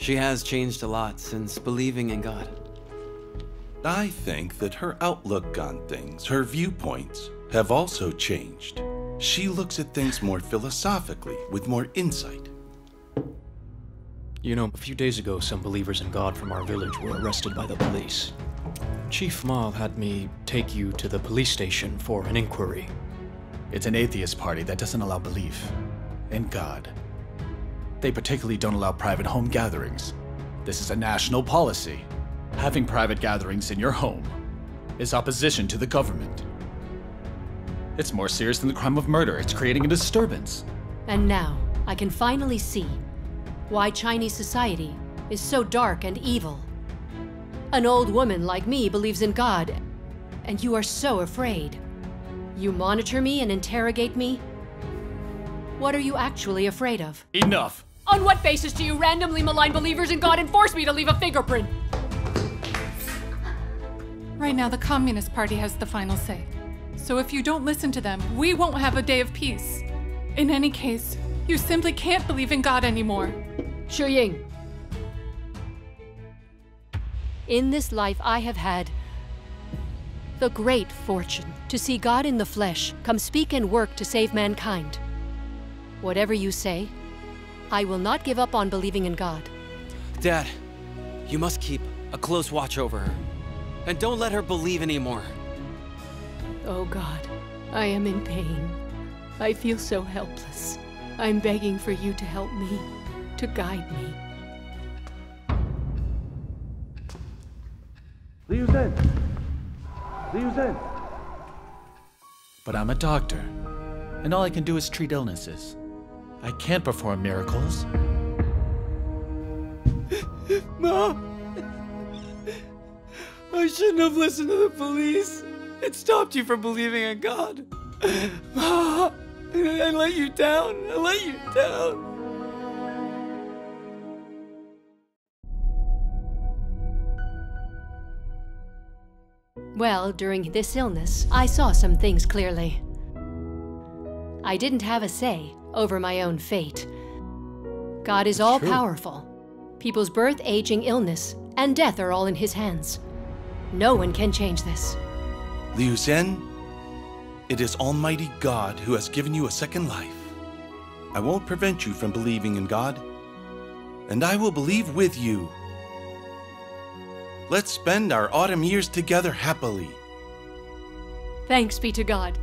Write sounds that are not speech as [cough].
She has changed a lot since believing in God. I think that her outlook on things, her viewpoints, have also changed. She looks at things more philosophically, with more insight. You know, a few days ago, some believers in God from our village were arrested by the police. Chief Mal had me take you to the police station for an inquiry. It's an atheist party that doesn't allow belief in God. They particularly don't allow private home gatherings. This is a national policy. Having private gatherings in your home is opposition to the government. It's more serious than the crime of murder. It's creating a disturbance. And now, I can finally see why Chinese society is so dark and evil. An old woman like me believes in God, and you are so afraid. You monitor me and interrogate me? What are you actually afraid of? Enough! On what basis do you randomly malign believers in God and force me to leave a fingerprint? Right now, the Communist Party has the final say. So if you don't listen to them, we won't have a day of peace. In any case, you simply can't believe in God anymore. Shu Ying. In this life, I have had the great fortune to see God in the flesh come speak and work to save mankind. Whatever you say, I will not give up on believing in God. Dad, you must keep a close watch over her. And don't let her believe anymore. Oh God, I am in pain. I feel so helpless. I'm begging for you to help me, to guide me. Liu Zhen! Liu Zhen! But I'm a doctor, and all I can do is treat illnesses. I can't perform miracles. [laughs] Mom! I shouldn't have listened to the police. It stopped you from believing in God. [laughs] Ma, I let you down. I let you down. Well, during this illness, I saw some things clearly. I didn't have a say over my own fate. God is all powerful. People's birth, aging, illness, and death are all in His hands. No one can change this. Liu Zhen, it is Almighty God who has given you a second life. I won't prevent you from believing in God, and I will believe with you. Let's spend our autumn years together happily. Thanks be to God.